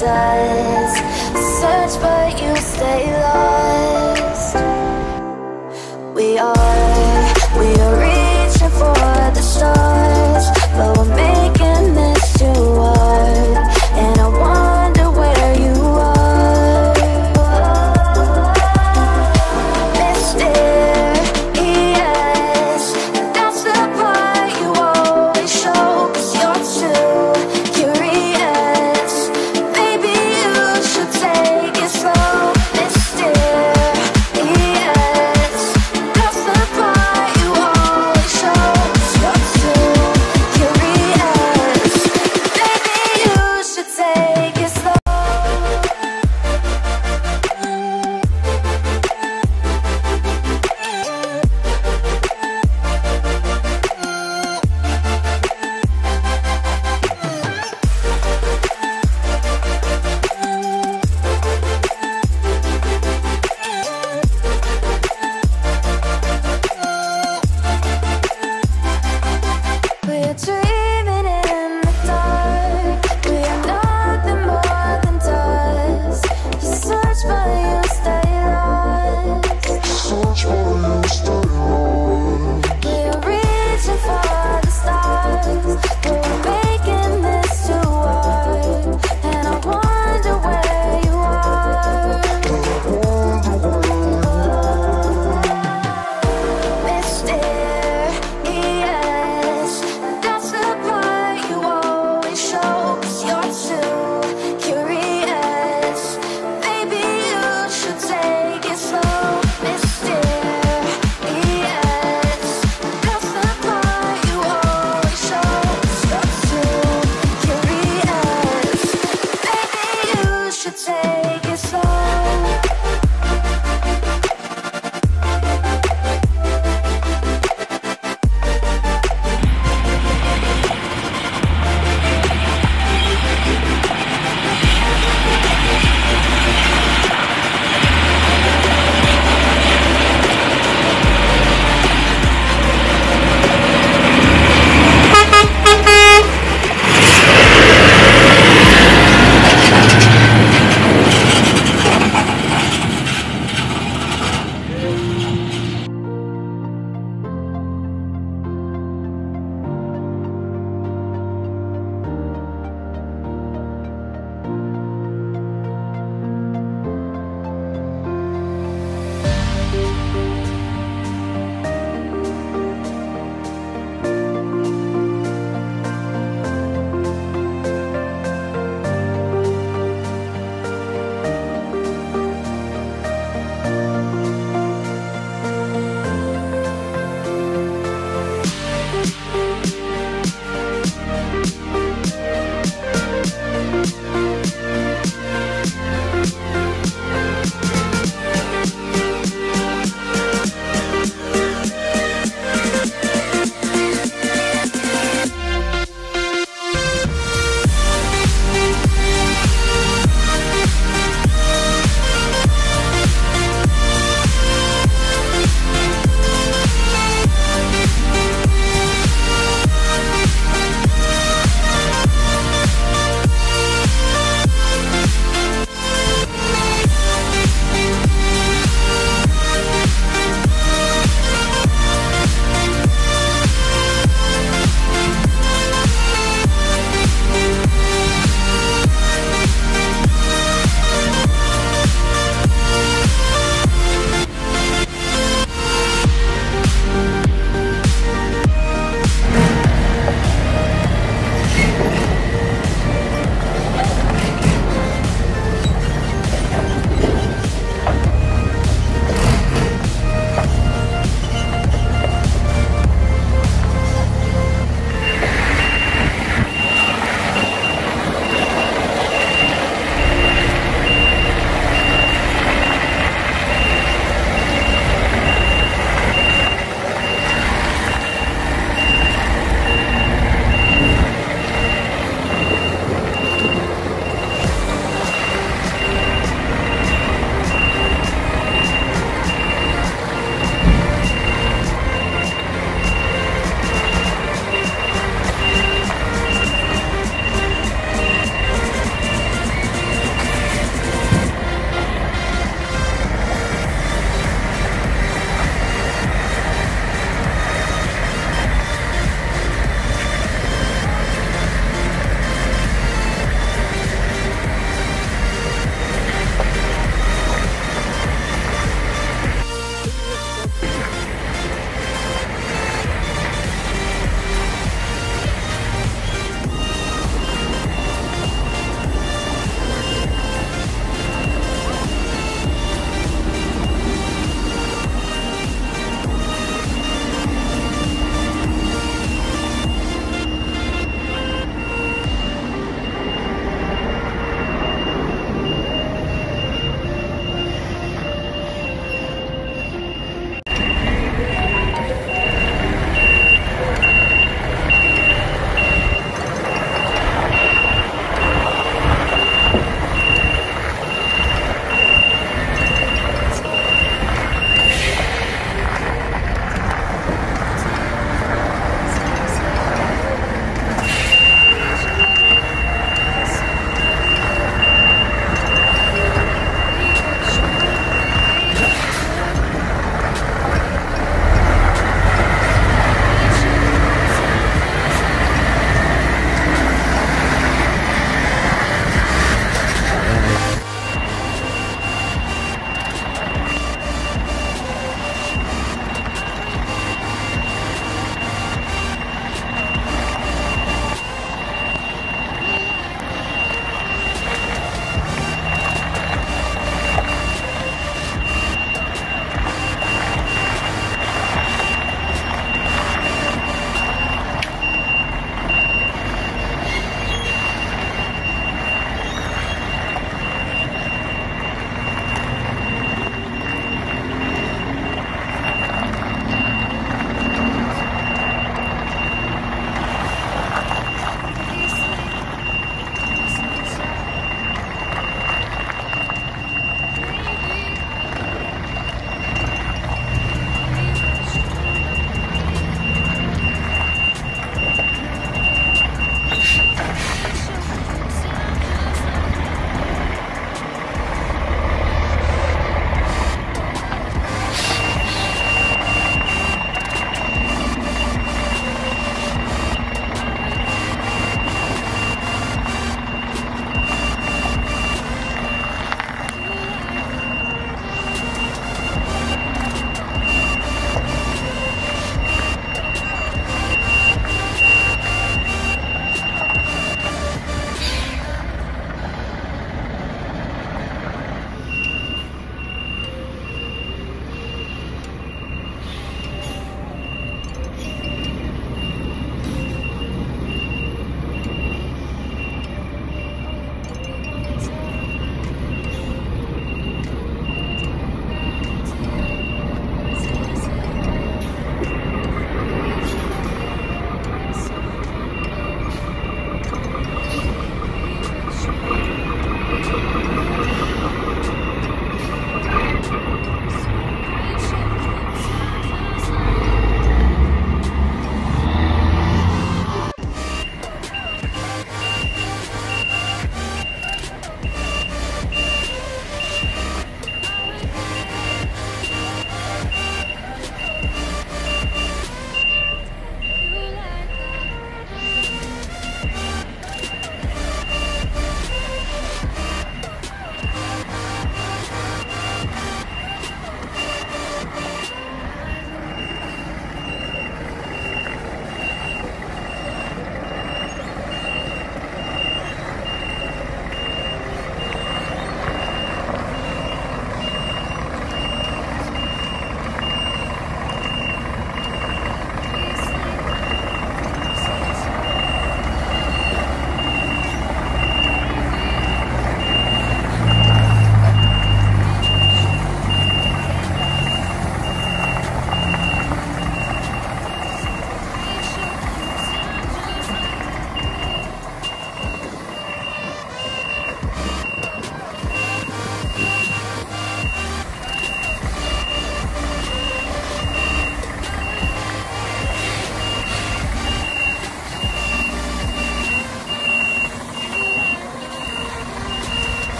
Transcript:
paradise Search but you stay lost We are